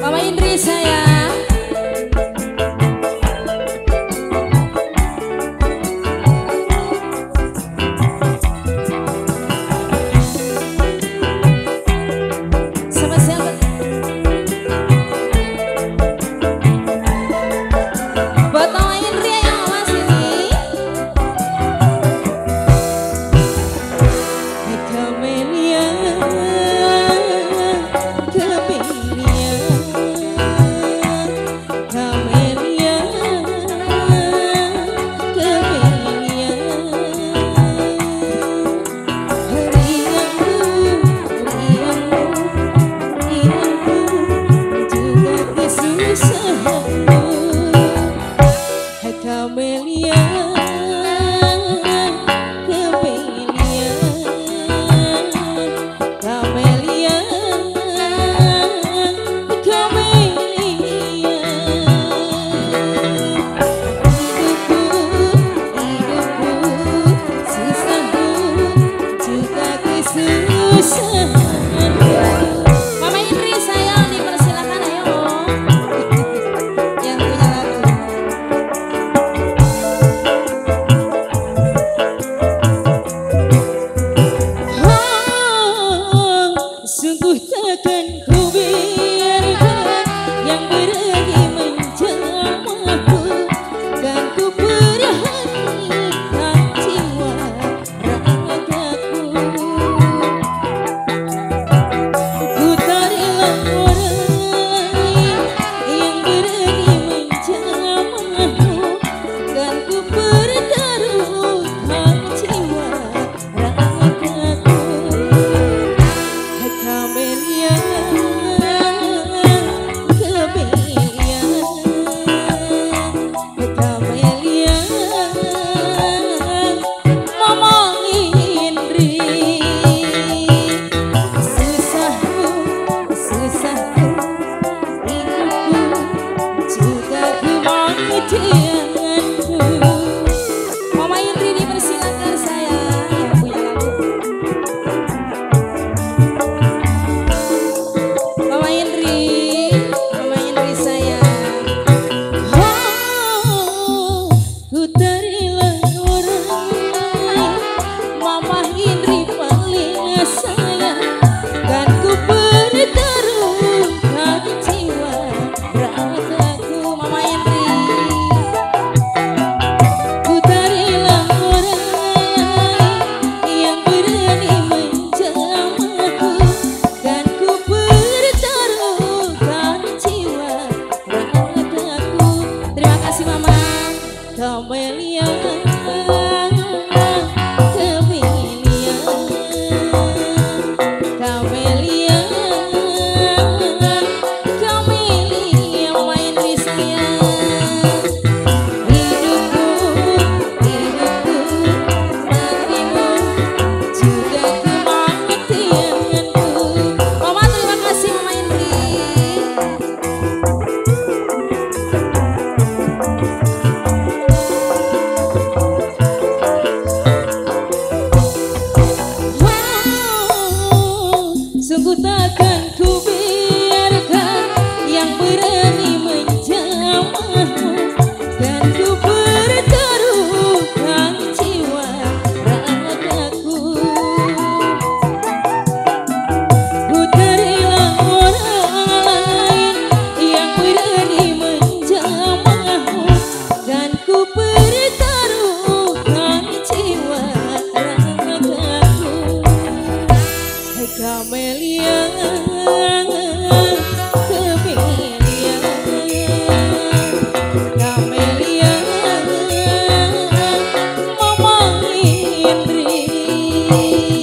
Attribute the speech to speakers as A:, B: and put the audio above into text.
A: Mama Indri saya Hai Kamelia Who did it? Amelia Thank you.